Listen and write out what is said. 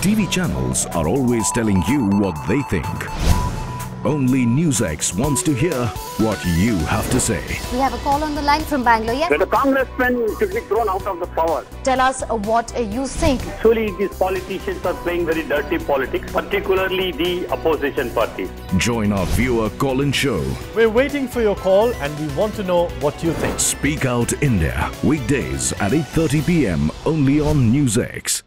TV channels are always telling you what they think. Only NewsX wants to hear what you have to say. We have a call on the line from Bangalore. Yeah. the congressman should be thrown out of the power. Tell us what you think. Surely these politicians are playing very dirty politics, particularly the opposition party. Join our viewer call-in show. We're waiting for your call and we want to know what you think. Speak Out India. Weekdays at 8:30 p.m. only on NewsX.